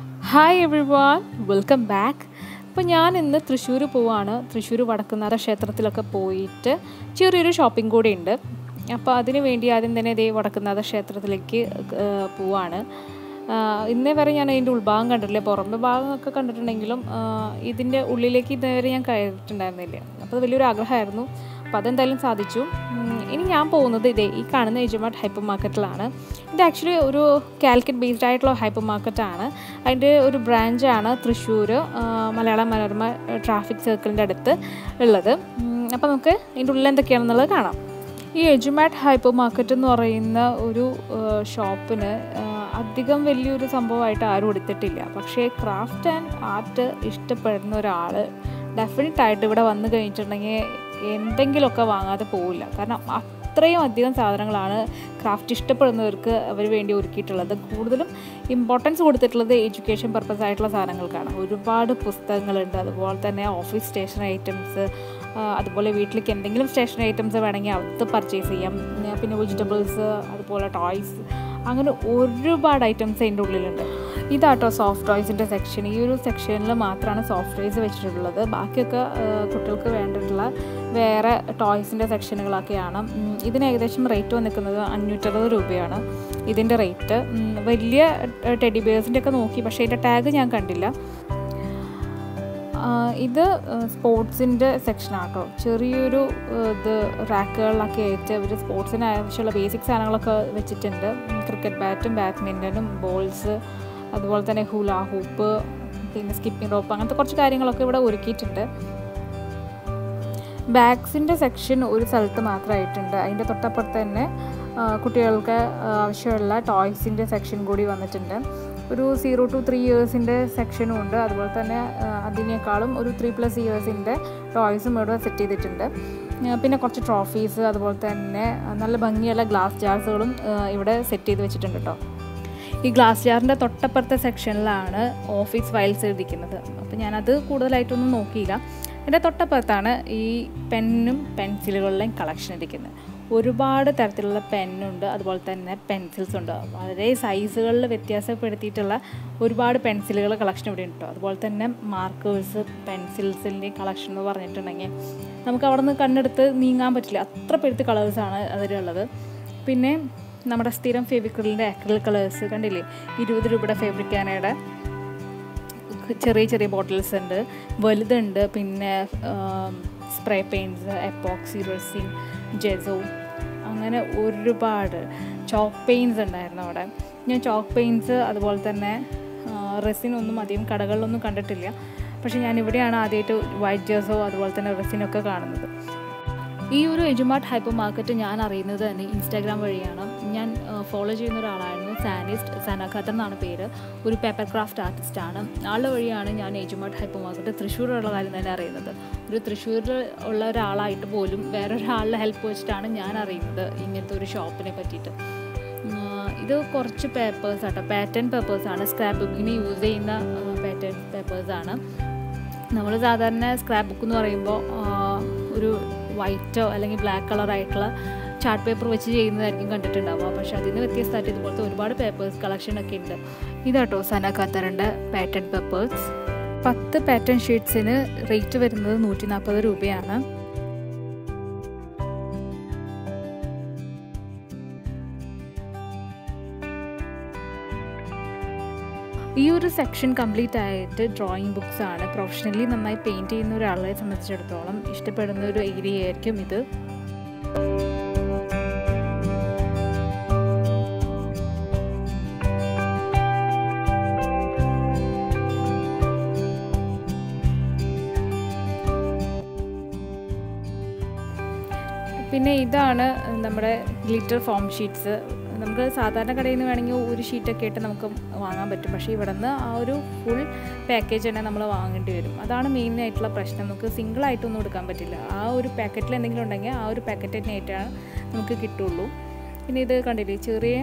Hi everyone welcome back അപ്പോൾ ഞാൻ ഇന്ന് തൃശ്ശൂർ പോവാണ്. തൃശ്ശൂർ വടക്കുന്നാഥ ക്ഷേത്രത്തിലൊക്കെ പോയിട്ട് ചെറിയൊരു ഷോപ്പിംഗ് കൂടി ഉണ്ട്. അപ്പോൾ അതിന് വേണ്ടി ആദ്യം തന്നെ ഇതേ വടക്കുന്നാഥ ക്ഷേത്രത്തിലേക്ക് പോവാണ്. ഇന്നേ വരെ ഞാൻ അതിന്റെ ഉൾഭാഗം കണ്ടിട്ടില്ല. പുറമെ ഭാഗമൊക്കെ കണ്ടിട്ടുണ്ടെങ്കിലും ഇതിന്റെ ഉള്ളിലേക്ക് ഇന്നേ വരെ ഞാൻ കയറിയിട്ടുണ്ടായിരുന്നില്ല. അപ്പോൾ വലിയൊരു ആഗ്രഹമായിരുന്നു. അപ്പോൾ അതെന്തായാലും സാധിച്ചു. ഇനി ഞാൻ പോകുന്നത് ഇതേ ഈ കാണുന്ന എജുമാർട്ട് ഹൈപ്പർ മാർക്കറ്റിലാണ് ഇത് ആക്ച്വലി ഒരു കാലിക്കറ്റ് ബേസ്ഡ് ആയിട്ടുള്ള ഹൈപ്പർ മാർക്കറ്റാണ് അതിന്റെ ഒരു ബ്രാഞ്ചാണ് തൃശ്ശൂർ മലയാള മനോരമ ട്രാഫിക് സർക്കിളിന്റെ അടുത്ത് ഉള്ളത്. അപ്പോൾ നമുക്ക് ഇതിന്റെ ഉള്ളിൽ എന്തൊക്കെയാണെന്നുള്ളത് കാണാം. ഈ എജുമാറ്റ് ഹൈപ്പർ മാർക്കറ്റ് എന്ന് പറയുന്ന ഒരു ഷോപ്പിന് അധികം വലിയൊരു സംഭവമായിട്ട് ആരും എടുത്തിട്ടില്ല. പക്ഷേ ക്രാഫ്റ്റ് ആൻഡ് ആർട്ട് ഇഷ്ടപ്പെടുന്ന ഒരാൾ ഡെഫിനറ്റായിട്ട് ഇവിടെ വന്നു കഴിഞ്ഞിട്ടുണ്ടെങ്കിൽ എന്തെങ്കിലുമൊക്കെ വാങ്ങാതെ പോവില്ല. കാരണം അത്രയും അധികം സാധനങ്ങളാണ് ക്രാഫ്റ്റ് ഇഷ്ടപ്പെടുന്നവർക്ക് അവർ വേണ്ടി ഒരുക്കിയിട്ടുള്ളത്. കൂടുതലും ഇമ്പോർട്ടൻസ് കൊടുത്തിട്ടുള്ളത് എഡ്യൂക്കേഷൻ പർപ്പസ് ആയിട്ടുള്ള സാധനങ്ങൾക്കാണ്. ഒരുപാട് പുസ്തകങ്ങളുണ്ട്. അതുപോലെ തന്നെ ഓഫീസ് സ്റ്റേഷനറി ഐറ്റംസ് അതുപോലെ വീട്ടിലേക്ക് എന്തെങ്കിലും സ്റ്റേഷനറി ഐറ്റംസ് വേണമെങ്കിൽ അത് പർച്ചേസ് ചെയ്യാം. പിന്നെ വെജിറ്റബിൾസ് അതുപോലെ ടോയ്സ് അങ്ങനെ ഒരുപാട് ഐറ്റംസ് അതിന്റെ ഉള്ളിലുണ്ട്. ഇതാട്ടോ സോഫ്റ്റ് ടോയ്സിന്റെ സെക്ഷൻ ഈ ഒരു സെക്ഷനിൽ മാത്രമാണ് സോഫ്റ്റ് ടോയ്സ് വെച്ചിട്ടുള്ളത്. ബാക്കിയൊക്കെ കുട്ടികൾക്ക് വേണ്ടിയിട്ടുള്ള വേറെ ടോയ്സിന്റെ സെക്ഷനുകളൊക്കെയാണ് ഇതിന് ഏകദേശം റേറ്റ് വന്നിരിക്കുന്നത് അഞ്ഞൂറ്ററുപത് രൂപയാണ്. ഇതിന്റെ റേറ്റ് വലിയ ടെഡി ബിയേഴ്സിന്റെ ഒക്കെ നോക്കി പക്ഷേ ഇതിന്റെ ടാഗ് ഞാൻ കണ്ടില്ല. ഇത് സ്പോർട്സിന്റെ സെക്ഷനാട്ടോ ചെറിയൊരു ഇത് റാക്കുകളിലൊക്കെ ആയിട്ട് ഇവർ സ്പോർട്സിന് ആവശ്യമുള്ള ബേസിക് സാധനങ്ങളൊക്കെ വെച്ചിട്ടുണ്ട്. ക്രിക്കറ്റ് ബാറ്റും ബാഡ്മിന്റനും ബോൾസ് അതുപോലെ തന്നെ ഹുല ഹൂപ്പ് പിന്നെ സ്കിപ്പിംഗ് റോപ്പ് അങ്ങനത്തെ കുറച്ച് കാര്യങ്ങളൊക്കെ ഇവിടെ ഒരുക്കിയിട്ടുണ്ട്. ബാഗ്സിന്റെ സെക്ഷൻ ഒരു സ്ഥലത്ത് മാത്രമായിട്ടുണ്ട്. അതിന്റെ തൊട്ടപ്പുറത്ത് തന്നെ കുട്ടികൾക്ക് ആവശ്യമുള്ള ടോയ്സിന്റെ സെക്ഷൻ കൂടി വന്നിട്ടുണ്ട്. ഒരു സീറോ ടു ത്രീ ഇയേഴ്സിന്റെ സെക്ഷനും ഉണ്ട്. അതുപോലെ തന്നെ അതിനേക്കാളും ഒരു ത്രീ പ്ലസ് ഇയേഴ്സിന്റെ ടോയ്സും ഇവിടെ സെറ്റ് ചെയ്തിട്ടുണ്ട്. പിന്നെ കുറച്ച് ട്രോഫീസ് അതുപോലെ തന്നെ നല്ല ഭംഗിയുള്ള ഗ്ലാസ് ജാർസുകളും ഇവിടെ സെറ്റ് ചെയ്ത് വെച്ചിട്ടുണ്ട് കേട്ടോ ഈ ഗ്ലാസ് ജാറിന്റെ തൊട്ടപ്പുറത്തെ സെക്ഷനിലാണ് ഓഫീസ് ഫയൽസ് എഴുതിക്കുന്നത്. അപ്പോൾ ഞാനത് കൂടുതലായിട്ടൊന്നും നോക്കിയില്ല. എന്റെ തൊട്ടപ്പുറത്താണ് ഈ പെന്നും പെൻസിലുകളുടെയും കളക്ഷൻ ഇരിക്കുന്നത്. ഒരുപാട് തരത്തിലുള്ള പെന്നുണ്ട് അതുപോലെ തന്നെ പെൻസിൽസ് ഉണ്ട്. വളരെ സൈസുകളിൽ വ്യത്യാസപ്പെടുത്തിയിട്ടുള്ള ഒരുപാട് പെൻസിലുകൾ കളക്ഷൻ ഇവിടെ ഉണ്ട്. അതുപോലെ തന്നെ മാർക്കേഴ്സ് പെൻസിൽസിന്റെ കളക്ഷൻ എന്ന് പറഞ്ഞിട്ടുണ്ടെങ്കിൽ നമുക്ക് അവിടെ നിന്ന് കണ്ണെടുത്ത് നീങ്ങാൻ പറ്റില്ല. അത്ര പെരുത്ത് കളേഴ്സാണ് അതിലുള്ളത്. പിന്നെ നമ്മുടെ സ്ഥിരം ഫെവിക്രിലിന്റെ അക്രിൽ കളേഴ്സ് കണ്ടില്ലേ? ഇരുപത് രൂപയുടെ ഫെബ്രിക്കാനയുടെ ചെറിയ ചെറിയ ബോട്ടിൽസ് ഉണ്ട്. വലുതുണ്ട്. പിന്നെ spray paints epoxy resin gesso അങ്ങനെ ഒരുപാട് ചോക്ക് പെയിൻസ് ഉണ്ടായിരുന്നു അവിടെ. ഞാൻ ചോക്ക് പെയിൻസ് അതുപോലെ തന്നെ റെസിൻ ഒന്നും അധികം കടകളിലൊന്നും കണ്ടിട്ടില്ല. പക്ഷേ ഞാൻ ഇവിടെയാണ് ആദ്യമായിട്ട് വൈറ്റ് ജേഴ്സോ അതുപോലെ തന്നെ റെസിനൊക്കെ കാണുന്നത്. ഈ ഒരു എജുമാർട്ട് ഹൈപ്പർ മാർക്കറ്റ് ഞാൻ അറിയുന്നത് തന്നെ ഇൻസ്റ്റാഗ്രാം വഴിയാണ്. ഞാൻ ഫോളോ ചെയ്യുന്ന ഒരാളായിരുന്നു. സാനിസ്റ്റ് സന എന്നാണ് പേര്. ഒരു പേപ്പർ ക്രാഫ്റ്റ് ആർട്ടിസ്റ്റ് ആണ്. ആളുടെ വഴിയാണ് ഞാൻ ഏജുമായിട്ട് ഹൈപ്പർ മാർക്കറ്റ് തൃശ്ശൂരുള്ള കാര്യം തന്നെ അറിയുന്നത്. ഒരു തൃശ്ശൂരിൽ ഉള്ള ഒരാളായിട്ട് പോലും വേറൊരാളുടെ ഹെൽപ്പ് വെച്ചിട്ടാണ് ഞാൻ അറിയുന്നത് ഇങ്ങനത്തെ ഒരു ഷോപ്പിനെ പറ്റിയിട്ട്. ഇത് കുറച്ച് പേപ്പേഴ്സ് ആട്ടോ. പാറ്റേൺ പേപ്പേഴ്സാണ് സ്ക്രാപ്പ് ബുക്കിന് യൂസ് ചെയ്യുന്ന പാറ്റേൺ പേപ്പേഴ്സാണ് നമ്മൾ സാധാരണ സ്ക്രാപ്പ് ബുക്ക് എന്ന് പറയുമ്പോൾ ഒരു വൈറ്റോ അല്ലെങ്കിൽ ബ്ലാക്ക് കളറായിട്ടുള്ള ചാർട്ട് പേപ്പർ വെച്ച് ചെയ്യുന്നതായിരിക്കും കണ്ടിട്ടുണ്ടാവുക. പക്ഷെ അതിൽ നിന്ന് വ്യത്യസ്തമായിട്ട് ഇതുപോലത്തെ ഒരുപാട് പേപ്പേഴ്സ് കളക്ഷൻ ഒക്കെ ഉണ്ട്. ഇതാട്ടോ സന ഖത്തറിന്റെ പാറ്റേൺ പേപ്പേഴ്സ് പത്ത് പാറ്റേൺ ഷീറ്റ്സിന് റേറ്റ് വരുന്നത് നൂറ്റി നാൽപ്പത് രൂപയാണ്. ഈ ഒരു സെക്ഷൻ കംപ്ലീറ്റ് ആയിട്ട് ഡ്രോയിങ് ബുക്സ് ആണ്. പ്രൊഫഷണലി നന്നായി പെയിന്റ് ചെയ്യുന്ന ഒരാളെ സംബന്ധിച്ചിടത്തോളം ഇഷ്ടപ്പെടുന്ന ഒരു ഏരിയ ആയിരിക്കും ഇത്. പിന്നെ ഇതാണ് നമ്മുടെ ഗ്ലിറ്റർ ഫോം ഷീറ്റ്സ് നമുക്ക് സാധാരണ കടയിൽ നിന്ന് വേണമെങ്കിൽ ഒരു ഷീറ്റൊക്കെ ആയിട്ട് നമുക്ക് വാങ്ങാൻ പറ്റും. പക്ഷേ ഇവിടെ നിന്ന് ആ ഒരു ഫുൾ പാക്കേജ് തന്നെ നമ്മൾ വാങ്ങേണ്ടി വരും. അതാണ് മെയിൻ ആയിട്ടുള്ള പ്രശ്നം. നമുക്ക് സിംഗിളായിട്ടൊന്നും എടുക്കാൻ പറ്റില്ല. ആ ഒരു പാക്കറ്റിൽ എന്തെങ്കിലും ഉണ്ടെങ്കിൽ ആ ഒരു പാക്കറ്റ് തന്നെ ആയിട്ടാണ് നമുക്ക് കിട്ടുള്ളൂ. പിന്നെ ഇത് കണ്ടില്ലേ? ചെറിയ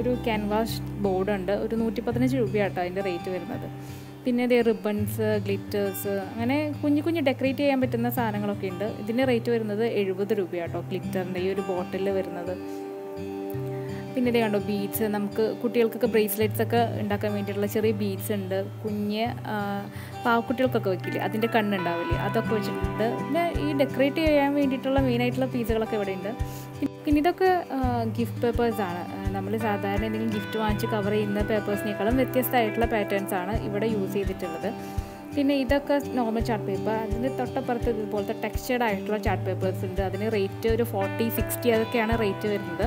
ഒരു ക്യാൻവാസ് ബോർഡുണ്ട് ഒരു നൂറ്റി പതിനഞ്ച് രൂപയാട്ടോ അതിന്റെ റേറ്റ് വരുന്നത്. പിന്നെ ഇതേ റിബൺസ് ഗ്ലിറ്റേഴ്സ് അങ്ങനെ കുഞ്ഞു കുഞ്ഞു ഡെക്കറേറ്റ് ചെയ്യാൻ പറ്റുന്ന സാധനങ്ങളൊക്കെ ഉണ്ട്. ഇതിന്റെ റേറ്റ് വരുന്നത് എഴുപത് രൂപയാട്ടോ ഗ്ലിറ്ററിന്റെ ഈ ഒരു ബോട്ടിൽ വരുന്നത്. പിന്നെ ഇതേ കണ്ടോ ബീഡ്സ് നമുക്ക് കുട്ടികൾക്കൊക്കെ ബ്രേസ്ലെറ്റ്സ് ഒക്കെ ഉണ്ടാക്കാൻ വേണ്ടിയിട്ടുള്ള ചെറിയ ബീഡ്സ് ഉണ്ട്. കുഞ്ഞ് പാവക്കുട്ടികൾക്കൊക്കെ വെക്കില്ലേ അതിന്റെ കണ്ണുണ്ടാവില്ലേ അതൊക്കെ വെച്ചിട്ടുണ്ട്. പിന്നെ ഈ ഡെക്കറേറ്റ് ചെയ്യാൻ വേണ്ടിയിട്ടുള്ള മെയിനായിട്ടുള്ള പീസുകളൊക്കെ ഇവിടെ ഉണ്ട് പിന്നെ ഇതൊക്കെ ഗിഫ്റ്റ് പേപ്പേഴ്സാണ് നമ്മൾ സാധാരണ എന്തെങ്കിലും ഗിഫ്റ്റ് വാങ്ങിച്ച് കവർ ചെയ്യുന്ന പേപ്പേഴ്സിനേക്കാളും വ്യത്യസ്തമായിട്ടുള്ള പാറ്റേൺസ് ആണ് ഇവിടെ യൂസ് ചെയ്തിട്ടുള്ളത്. പിന്നെ ഇതൊക്കെ നോർമൽ ചാർട്ട് പേപ്പർ അതിന് തൊട്ടപ്പുറത്ത് ഇതുപോലത്തെ ടെക്സ്ചേർഡ് ആയിട്ടുള്ള ചാർട്ട് പേപ്പേഴ്സ് ഉണ്ട്. അതിന് റേറ്റ് ഒരു ഫോർട്ടി സിക്സ്റ്റി അതൊക്കെയാണ് റേറ്റ് വരുന്നത്.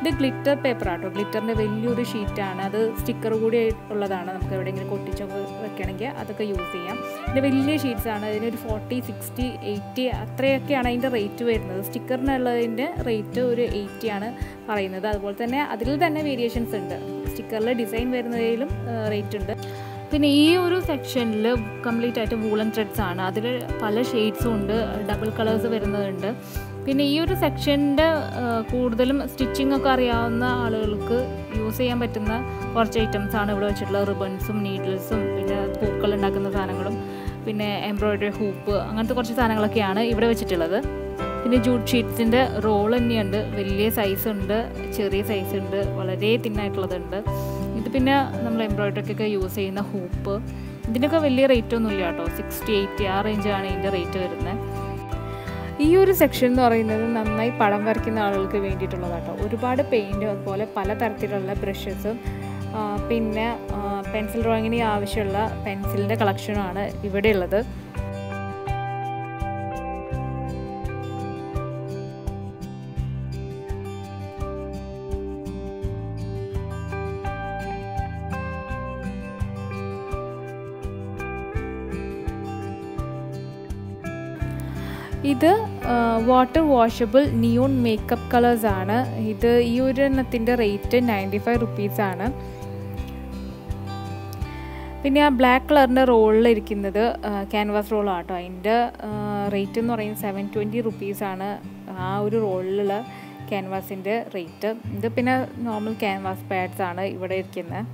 ഇത് ഗ്ലിറ്റർ പേപ്പർ ആട്ടോ. ഗ്ലിറ്ററിന്റെ വലിയൊരു ഷീറ്റാണ് അത് സ്റ്റിക്കർ കൂടി ഉള്ളതാണ്. നമുക്ക് എവിടെയെങ്കിലും കൊട്ടിച്ചൊക്കെ വെക്കണമെങ്കിൽ അതൊക്കെ യൂസ് ചെയ്യാം. ഇതിന്റെ വലിയ ഷീറ്റ്സ് ആണ്. അതിനൊരു ഫോർട്ടി സിക്സ്റ്റി എയ്റ്റി അത്രയൊക്കെയാണ് അതിന്റെ റേറ്റ് വരുന്നത്. സ്റ്റിക്കറിനുള്ളതിന്റെ റേറ്റ് ഒരു എയ്റ്റിയാണ് പറയുന്നത്. അതുപോലെ തന്നെ അതിൽ തന്നെ വേരിയേഷൻസ് ഉണ്ട്. സ്റ്റിക്കറിൽ ഡിസൈൻ വരുന്നതിലും റേറ്റ് ഉണ്ട്. പിന്നെ ഈ ഒരു സെക്ഷനിൽ കംപ്ലീറ്റ് ആയിട്ട് വൂളൻ ത്രെഡ്സ് ആണ്. അതിൽ പല ഷെയ്ഡ്സും ഉണ്ട്. ഡബിൾ കളേഴ്സ് വരുന്നതുണ്ട്. പിന്നെ ഈ ഒരു സെക്ഷന്റെ കൂടുതലും സ്റ്റിച്ചിങ് ഒക്കെ അറിയാവുന്ന ആളുകൾക്ക് യൂസ് ചെയ്യാൻ പറ്റുന്ന കുറച്ച് ഐറ്റംസ് ആണ് ഇവിടെ വെച്ചിട്ടുള്ള റിബൺസും നീഡിൽസും പിന്നെ പൂക്കൾ ഉണ്ടാക്കുന്ന സാധനങ്ങളും പിന്നെ എംബ്രോയ്ഡറി ഹൂപ്പ് അങ്ങനത്തെ കുറച്ച് സാധനങ്ങളൊക്കെയാണ് ഇവിടെ വെച്ചിട്ടുള്ളത്. പിന്നെ ജൂട്ട് ഷീറ്റ്സിന്റെ റോൾ തന്നെയുണ്ട്. വലിയ സൈസ് ഉണ്ട് ചെറിയ സൈസ് ഉണ്ട് വളരെ തിന്നായിട്ടുള്ളതുണ്ട് ഇത് പിന്നെ നമ്മൾ എംബ്രോയ്ഡറിക്കൊക്കെ യൂസ് ചെയ്യുന്ന ഹൂപ്പ് ഇതിനൊക്കെ വലിയ റേറ്റ് ഒന്നുമില്ല കേട്ടോ. സിക്സ്റ്റി എയ്റ്റി ആ റേഞ്ചാണ് ഇതിന്റെ റേറ്റ് വരുന്നത്. ഈ ഒരു സെക്ഷൻ എന്ന് പറയുന്നത് നന്നായി പടം വരയ്ക്കുന്ന ആളുകൾക്ക് വേണ്ടിയിട്ടുള്ളതാട്ടോ. ഒരുപാട് പെയിന്റ് അതുപോലെ പലതരത്തിലുള്ള ബ്രഷസും പിന്നെ പെൻസിൽ ഡ്രോയിങ്ങിന് ആവശ്യമുള്ള പെൻസിലിന്റെ കളക്ഷനുമാണ് ഇവിടെ ഇത് water washable neon makeup colours ആണ്. ഇത് ഈ ഒരു എണ്ണത്തിന്റെ റേറ്റ് നയന്റി ഫൈവ് റുപ്പീസാണ് പിന്നെ ആ ബ്ലാക്ക് കളറിന്റെ റോളിൽ ഇരിക്കുന്നത് ക്യാൻവാസ് റോളാണ് കേട്ടോ അതിന്റെ റേറ്റ് എന്ന് പറയുന്നത് സെവൻ ട്വന്റി റുപ്പീസാണ് ആ ഒരു റോളിലുള്ള ക്യാൻവാസിന്റെ റേറ്റ് ഇത് പിന്നെ നോർമൽ ക്യാൻവാസ് പാഡ്സ് ആണ് ഇവിടെ ഇരിക്കുന്നത്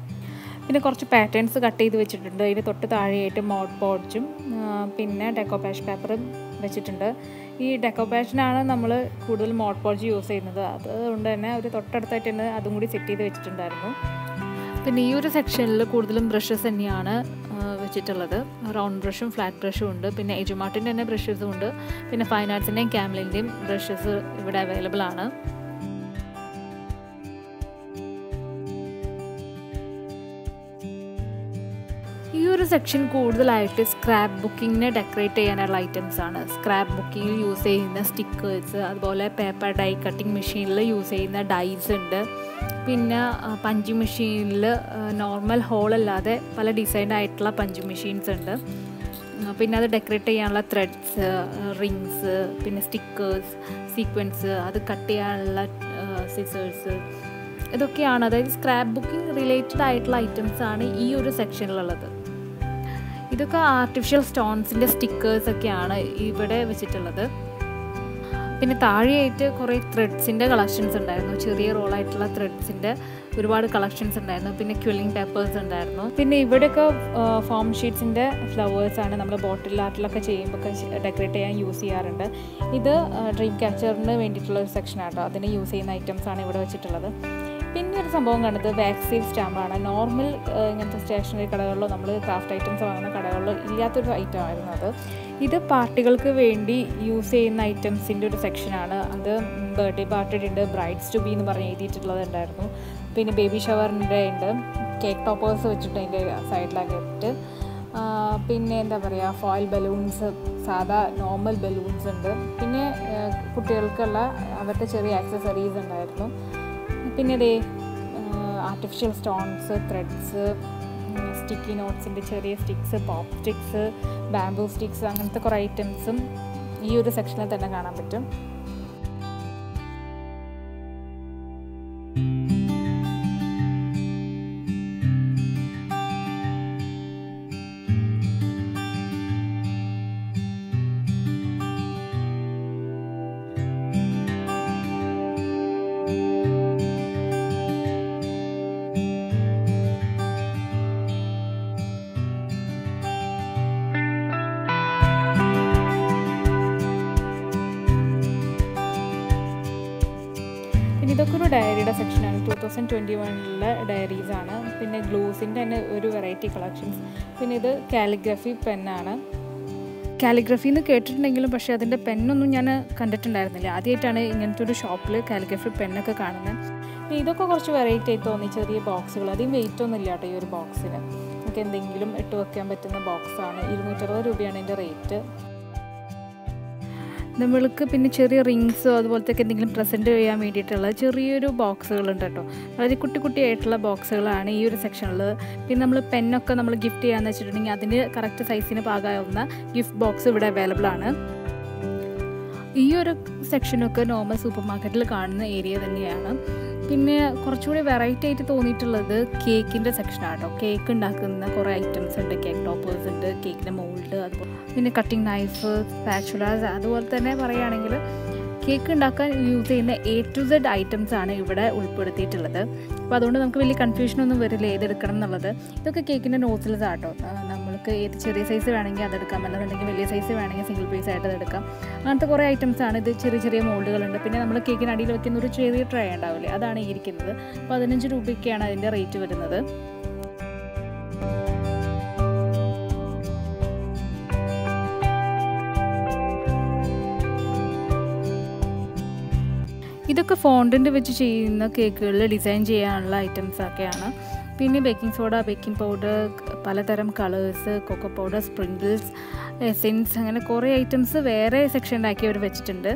പിന്നെ കുറച്ച് പാറ്റേൺസ് കട്ട് ചെയ്ത് വെച്ചിട്ടുണ്ട്. അതിന് തൊട്ട് താഴെയായിട്ട് മോഡ് പോഡ്സും പിന്നെ ഡെക്കോ പാഷ് പേപ്പറും വെച്ചിട്ടുണ്ട്. ഈ ഡെക്കോപേഷനാണ് നമ്മൾ കൂടുതൽ മോട്ടോളജി യൂസ് ചെയ്യുന്നത്. അതുകൊണ്ട് തന്നെ ഒരു തൊട്ടടുത്തായിട്ട് തന്നെ അതും കൂടി സെറ്റ് ചെയ്ത് വെച്ചിട്ടുണ്ടായിരുന്നു. പിന്നെ ഈ ഒരു സെക്ഷനിൽ കൂടുതലും ബ്രഷസ് തന്നെയാണ് വെച്ചിട്ടുള്ളത്. റൗണ്ട് ബ്രഷും ഫ്ലാറ്റ് ബ്രഷും ഉണ്ട്. പിന്നെ എജുമാട്ടിന്റെ തന്നെ ബ്രഷസും ഉണ്ട്. പിന്നെ ഫൈൻ ആർട്സിന്റെയും ക്യാമലിന്റെയും ബ്രഷസ് ഇവിടെ അവൈലബിൾ ആണ്. ഒരു സെക്ഷൻ കൂടുതലായിട്ട് സ്ക്രാപ്പ് ബുക്കിങ്ങിനെ ഡെക്കറേറ്റ് ചെയ്യാനുള്ള ഐറ്റംസ് ആണ്. സ്ക്രാപ്പ് ബുക്കിങ്ങിൽ യൂസ് ചെയ്യുന്ന സ്റ്റിക്കേഴ്സ് അതുപോലെ പേപ്പർ ഡൈ കട്ടിംഗ് മെഷീനിൽ യൂസ് ചെയ്യുന്ന ഡൈസ് ഉണ്ട്. പിന്നെ പഞ്ച് മെഷീനിൽ നോർമൽ ഹോൾ അല്ലാതെ പല ഡിസൈൻ ആയിട്ടുള്ള പഞ്ചു മെഷീൻസ് ഉണ്ട്. പിന്നെ അത് ഡെക്കറേറ്റ് ചെയ്യാനുള്ള ത്രെഡ്സ് റിങ്സ് പിന്നെ സ്റ്റിക്കേഴ്സ് സീക്വൻസ് അത് കട്ട് ചെയ്യാനുള്ള സിസേഴ്സ് ഇതൊക്കെയാണ്. അതായത് സ്ക്രാപ്പ് ബുക്കിംഗ് റിലേറ്റഡ് ആയിട്ടുള്ള ഐറ്റംസ് ആണ് ഈ ഒരു സെക്ഷനിലുള്ളത് ഇതൊക്കെ ആർട്ടിഫിഷ്യൽ സ്റ്റോൺസിന്റെ സ്റ്റിക്കേഴ്സൊക്കെയാണ് ഇവിടെ വെച്ചിട്ടുള്ളത്. പിന്നെ താഴെയായിട്ട് കുറേ ത്രെഡ്സിന്റെ കളക്ഷൻസ് ഉണ്ടായിരുന്നു. ചെറിയ റോളായിട്ടുള്ള ത്രെഡ്സിന്റെ ഒരുപാട് കളക്ഷൻസ് ഉണ്ടായിരുന്നു. പിന്നെ ക്വില്ലിംഗ് പേപ്പേഴ്സ് ഉണ്ടായിരുന്നു. പിന്നെ ഇവിടെയൊക്കെ ഫോം ഷീറ്റ്സിന്റെ ഫ്ലവേഴ്സാണ് നമ്മൾ ബോട്ടിൽ ആർട്ടിലൊക്കെ ചെയ്യുമ്പോൾ ഡെക്കറേറ്റ് ചെയ്യാൻ യൂസ് ചെയ്യാറുണ്ട്. ഇത് ഡ്രീം ക്യാച്ചറിന് വേണ്ടിയിട്ടുള്ള ഒരു സെക്ഷനാണ് കേട്ടോ അതിന് യൂസ് ചെയ്യുന്ന ഐറ്റംസ് ആണ് ഇവിടെ വെച്ചിട്ടുള്ളത്. പിന്നെ ഒരു സംഭവം കണ്ടത് വാക്സിൻ സ്റ്റാമ്പാണ് നോർമൽ ഇങ്ങനത്തെ സ്റ്റേഷനറി കടകളിലോ നമ്മൾ ക്രാഫ്റ്റ് ഐറ്റംസ് വാങ്ങുന്ന കടകളിലോ ഇല്ലാത്തൊരു ഐറ്റം ആയിരുന്നു അത്. ഇത് പാർട്ടികൾക്ക് വേണ്ടി യൂസ് ചെയ്യുന്ന ഐറ്റംസിന്റെ ഒരു സെക്ഷനാണ് അത് ബർത്ത്ഡേ പാർട്ടിയുടെ ഉണ്ട് ബ്രൈഡ്സ് ടു ബി എന്ന് പറഞ്ഞ് എഴുതിയിട്ടുള്ളത് ഉണ്ടായിരുന്നു. പിന്നെ ബേബി ഷവറിന്റെ ഉണ്ട് കേക്ക് ടോപ്പേഴ്സ് വെച്ചിട്ട് അതിന്റെ സൈഡിലൊക്കെ ഇട്ട്. പിന്നെ എന്താ പറയുക ഫോയിൽ ബലൂൺസ് സാധാ നോർമൽ ബലൂൺസ് ഉണ്ട്. പിന്നെ കുട്ടികൾക്കുള്ള അവരുടെ ചെറിയ ആക്സസറീസ് ഉണ്ടായിരുന്നു. പിന്നെ ദേ ആർട്ടിഫിഷ്യൽ സ്റ്റോൺസ് ത്രെഡ്സ് സ്റ്റിക്കി നോട്ട്സിന്റെ ചെറിയ sticks pop sticks bamboo sticks അങ്ങനത്തെ കുറേ ഐറ്റംസും ഈ ഒരു സെക്ഷനിൽ തന്നെ കാണാൻ പറ്റും. ഡയറിയുടെ സെക്ഷനാണ് ടു തൗസൻഡ് ട്വന്റി വണ്ണിലെ ഡയറീസാണ്. പിന്നെ ഗ്ലൂസിന്റെ തന്നെ ഒരു വെറൈറ്റി കളക്ഷൻസ്. പിന്നെ ഇത് കാലിഗ്രഫി പെന്നാണ്. കാലിഗ്രഫി എന്ന് കേട്ടിട്ടുണ്ടെങ്കിലും പക്ഷേ അതിന്റെ പെന്നൊന്നും ഞാൻ കണ്ടിട്ടുണ്ടായിരുന്നില്ല. ആദ്യമായിട്ടാണ് ഇങ്ങനത്തെ ഒരു ഷോപ്പിൽ കാലിഗ്രഫി പെന്നൊക്കെ കാണുന്നത്. പിന്നെ ഇതൊക്കെ കുറച്ച് വെറൈറ്റി ആയി തോന്നി ചെറിയ ബോക്സുകൾ. അധികം വെയിറ്റ് ഒന്നും ഇല്ല കേട്ടോ ഈ ഒരു ബോക്സിന്. നമുക്ക് എന്തെങ്കിലും ഇട്ട് വെക്കാൻ പറ്റുന്ന ബോക്സാണ്. ഇരുന്നൂറ്ററുപത് രൂപയാണ് ഇതിന്റെ റേറ്റ്. നമ്മൾക്ക് പിന്നെ ചെറിയ റിങ്സോ അതുപോലത്തെ എന്തെങ്കിലും പ്രസന്റ് ചെയ്യാൻ വേണ്ടിയിട്ടുള്ള ചെറിയൊരു ബോക്സുകളുണ്ട് കേട്ടോ വളരെ കുട്ടി കുട്ടിയായിട്ടുള്ള ബോക്സുകളാണ് ഈ ഒരു സെക്ഷനിൽ പിന്നെ നമ്മൾ പെന്നൊക്കെ നമ്മൾ ഗിഫ്റ്റ് ചെയ്യാമെന്ന് വെച്ചിട്ടുണ്ടെങ്കിൽ അതിന് കറക്റ്റ് സൈസിന് പാകാവുന്ന ഗിഫ്റ്റ് ബോക്സ് ഇവിടെ അവൈലബിൾ ആണ്. ഈ ഒരു സെക്ഷനൊക്കെ നോർമൽ സൂപ്പർ മാർക്കറ്റിൽ കാണുന്ന ഏരിയ തന്നെയാണ്. പിന്നെ കുറച്ചുകൂടി വെറൈറ്റി ആയിട്ട് തോന്നിയിട്ടുള്ളത് കേക്കിന്റെ സെക്ഷനാണ് കേട്ടോ കേക്ക് ഉണ്ടാക്കുന്ന കുറേ ഐറ്റംസ് ഉണ്ട്. കേക്ക് ടോപ്പേഴ്സ് ഉണ്ട് കേക്കിന്റെ മോൾഡ് അതുപോലെ പിന്നെ കട്ടിംഗ് നൈഫ് സ്പാച്ചുലാസ് അതുപോലെ തന്നെ പറയുകയാണെങ്കിൽ കേക്ക് ഉണ്ടാക്കാൻ യൂസ് ചെയ്യുന്ന എ ടു സെഡ് ഐറ്റംസ് ആണ് ഇവിടെ ഉൾപ്പെടുത്തിയിട്ടുള്ളത്. അപ്പോൾ അതുകൊണ്ട് നമുക്ക് വലിയ കൺഫ്യൂഷനൊന്നും വരില്ല. ഏതെടുക്കണം എന്നുള്ളത്. ഇതൊക്കെ കേക്കിന്റെ നോസിലാണ് ആട്ടോ. നമ്മൾക്ക് ഏത് ചെറിയ സൈസ് വേണമെങ്കിൽ അതെടുക്കാം അല്ലെന്നുണ്ടെങ്കിൽ വലിയ സൈസ് വേണമെങ്കിൽ സിംഗിൾ പീസ് ആയിട്ട് അതെടുക്കാം അങ്ങനത്തെ കുറേ ഐറ്റംസ് ആണ്. ഇത് ചെറിയ ചെറിയ മോൾഡുകളുണ്ട് പിന്നെ നമ്മൾ കേക്കിന് അടിയിൽ വെക്കുന്ന ഒരു ചെറിയ ട്രേ ഉണ്ടാവില്ലേ? അതാണ് ഇരിക്കുന്നത്. പതിനഞ്ച് രൂപയ്ക്കാണ് അതിന്റെ റേറ്റ് വരുന്നത്. ഇതൊക്കെ ഫോണ്ടന്റ് വെച്ച് ചെയ്യുന്ന കേക്കുകളിൽ ഡിസൈൻ ചെയ്യാനുള്ള ഐറ്റംസ് ഒക്കെയാണ്. പിന്നെ ബേക്കിംഗ് സോഡ ബേക്കിംഗ് പൗഡർ പലതരം colours cocoa powder sprinkles essence അങ്ങനെ കുറേ ഐറ്റംസ് വേറെ സെക്ഷനിലാക്കി അവർ വെച്ചിട്ടുണ്ട്.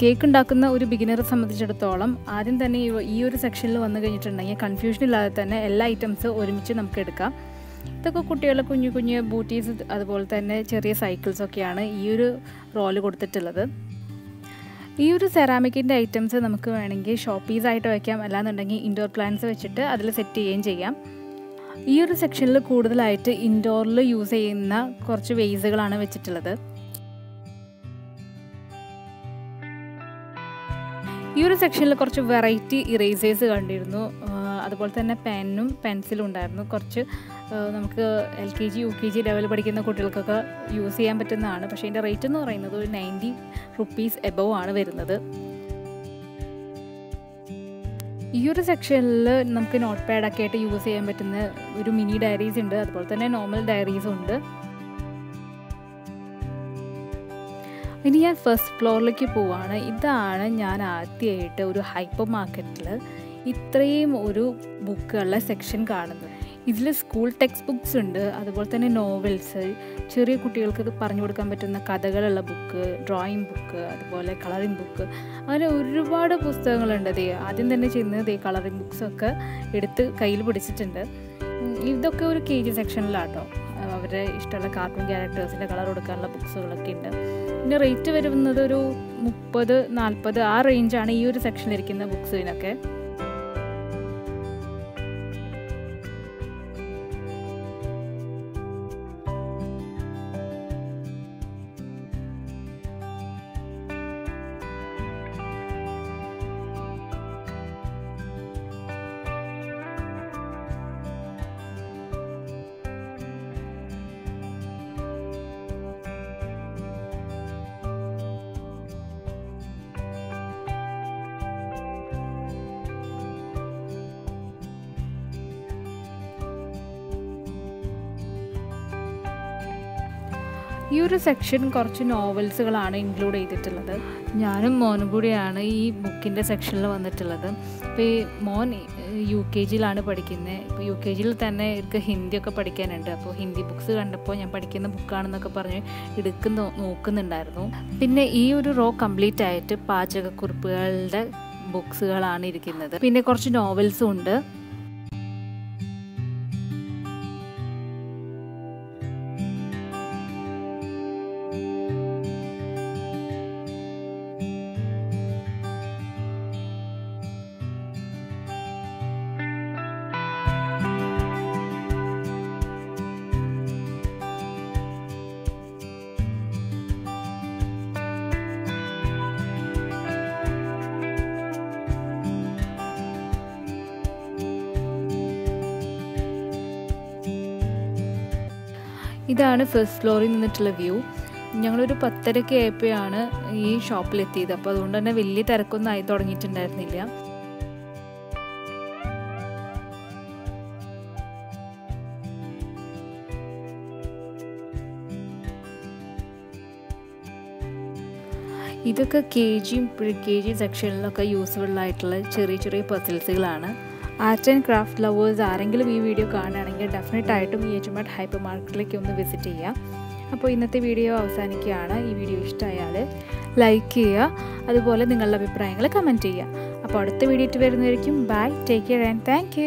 കേക്ക് ഉണ്ടാക്കുന്ന ഒരു ബിഗിനറെ സംബന്ധിച്ചിടത്തോളം ആദ്യം തന്നെ ഈ ഒരു സെക്ഷനിൽ വന്നു കഴിഞ്ഞിട്ടുണ്ടെങ്കിൽ കൺഫ്യൂഷൻ ഇല്ലാതെ തന്നെ എല്ലാ ഐറ്റംസ് ഒരുമിച്ച് നമുക്ക് എടുക്കാം. ഇതൊക്കെ കുട്ടികളുടെ കുഞ്ഞു കുഞ്ഞു ബൂട്ടീസ് അതുപോലെ തന്നെ ചെറിയ സൈക്കിൾസൊക്കെയാണ് ഈ ഒരു റോൽ കൊടുത്തിട്ടുള്ളത്. ഈ ഒരു സെറാമിക്കിന്റെ ഐറ്റംസ് നമുക്ക് വേണമെങ്കിൽ ഷോപ്പീസ് ആയിട്ട് വയ്ക്കാം അല്ലാന്നുണ്ടെങ്കിൽ ഇൻഡോർ പ്ലാന്റ്സ് വെച്ചിട്ട് അതിൽ സെറ്റ് ചെയ്യുകയും ചെയ്യാം. ഈ ഒരു സെക്ഷനിൽ കൂടുതലായിട്ട് ഇൻഡോറിൽ യൂസ് ചെയ്യുന്ന കുറച്ച് വെയ്സുകളാണ് വെച്ചിട്ടുള്ളത്. ഈ ഒരു സെക്ഷനിൽ കുറച്ച് വെറൈറ്റി ഇറേസേഴ്സ് കണ്ടിരുന്നു. അതുപോലെ തന്നെ പെന്നും പെൻസിലും ഉണ്ടായിരുന്നു. കുറച്ച് നമുക്ക് L K G U K G level പഠിക്കുന്ന കുട്ടികൾക്കൊക്കെ യൂസ് ചെയ്യാൻ പറ്റുന്നതാണ്. പക്ഷേ ഇതിന്റെ റേറ്റ് എന്ന് പറയുന്നത് ഒരു നയന്റി റുപ്പീസ് എബവ് ആണ് വരുന്നത്. ഈ ഒരു സെക്ഷനിൽ നമുക്ക് നോട്ട് പാഡൊക്കെ ആയിട്ട് യൂസ് ചെയ്യാൻ പറ്റുന്ന ഒരു മിനി ഡയറീസ് ഉണ്ട്. അതുപോലെ തന്നെ നോർമൽ ഡയറീസും ഉണ്ട്. ഇനി ഞാൻ ഫസ്റ്റ് ഫ്ലോറിലേക്ക് പോവാണ്. ഇതാണ് ഞാൻ ആദ്യമായിട്ട് ഒരു ഹൈപ്പർ മാർക്കറ്റിൽ ഇത്രയും ഒരു ബുക്കുകളുടെ സെക്ഷൻ കാണുന്നത്. ഇതിൽ സ്കൂൾ ടെക്സ്റ്റ് ബുക്സ് ഉണ്ട്. അതുപോലെ തന്നെ നോവൽസ് ചെറിയ കുട്ടികൾക്ക് പറഞ്ഞു കൊടുക്കാൻ പറ്റുന്ന കഥകളുള്ള ബുക്ക് ഡ്രോയിങ് ബുക്ക് അതുപോലെ കളറിംഗ് ബുക്ക് അങ്ങനെ ഒരുപാട് പുസ്തകങ്ങളുണ്ട് ദേ. ആദ്യം തന്നെ ചെയ്യുന്നത് ദേ കളറിംഗ് ബുക്സൊക്കെ എടുത്ത് കയ്യിൽ പിടിച്ചിട്ടുണ്ട്. ഇതൊക്കെ ഒരു കെ ജി സെക്ഷനിലാട്ടോ അവരുടെ ഇഷ്ടമുള്ള കാർട്ടൂൺ ക്യാരക്ടേഴ്സിന്റെ കളർ കൊടുക്കാനുള്ള ബുക്സുകളൊക്കെ ഉണ്ട്. പിന്നെ റേറ്റ് വരുന്നത് ഒരു മുപ്പത് നാൽപ്പത് ആ റേഞ്ചാണ് ഈ ഒരു സെക്ഷനിലിരിക്കുന്ന ബുക്സിനൊക്കെ ഈ ഒരു സെക്ഷൻ കുറച്ച് നോവൽസുകളാണ് ഇൻക്ലൂഡ് ചെയ്തിട്ടുള്ളത്. ഞാനും മോനും കൂടിയാണ് ഈ ബുക്കിന്റെ സെക്ഷനിൽ വന്നിട്ടുള്ളത്. ഇപ്പോൾ ഈ മോൻ യു കെ ജിയിലാണ് പഠിക്കുന്നത് ഇപ്പോൾ യു കെ ജിയിൽ തന്നെ ഇവർക്ക് ഹിന്ദിയൊക്കെ പഠിക്കാനുണ്ട്. അപ്പോൾ ഹിന്ദി ബുക്സ് കണ്ടപ്പോൾ ഞാൻ പഠിക്കുന്ന ബുക്കാണെന്നൊക്കെ പറഞ്ഞ് എടുക്കുന്ന നോക്കുന്നുണ്ടായിരുന്നു. പിന്നെ ഈ ഒരു റോ കംപ്ലീറ്റ് ആയിട്ട് പാചകക്കുറിപ്പുകളുടെ ബുക്സുകളാണ് ഇരിക്കുന്നത്. പിന്നെ കുറച്ച് നോവൽസും ഉണ്ട്. ഇതാണ് ഫസ്റ്റ് ഫ്ലോറിൽ നിന്നിട്ടുള്ള വ്യൂ ഞങ്ങളൊരു പത്തരയ്ക്ക് ആയപ്പോഴാണ് ഈ ഷോപ്പിലെത്തിയത് അപ്പോൾ അതുകൊണ്ട് തന്നെ വലിയ തിരക്കൊന്നും ആയി തുടങ്ങിയിട്ടുണ്ടായിരുന്നില്ല. ഇതൊക്കെ കെ ജിയും കെ ജി സെക്ഷനിലൊക്കെ യൂസ്ഫുൾ ആയിട്ടുള്ള ചെറിയ ചെറിയ പസിൽസുകളാണ് ആർട്ട് ആൻഡ് ക്രാഫ്റ്റ് ലവേഴ്സ് ആരെങ്കിലും ഈ വീഡിയോ കാണുകയാണെങ്കിൽ ഡെഫിനറ്റ് ആയിട്ടും ഈ എജ്മാർട്ട് ഹൈപ്പർ മാർക്കറ്റിലേക്ക് ഒന്ന് വിസിറ്റ് ചെയ്യാം അപ്പോൾ ഇന്നത്തെ വീഡിയോ അവസാനിക്കുകയാണ്. ഈ വീഡിയോ ഇഷ്ടമായാൽ ലൈക്ക് ചെയ്യുക. അതുപോലെ നിങ്ങളുടെ അഭിപ്രായങ്ങൾ കമന്റ് ചെയ്യുക. അപ്പോൾ അടുത്ത വീഡിയോ വരുന്നതായിരിക്കും. Bye take care and thank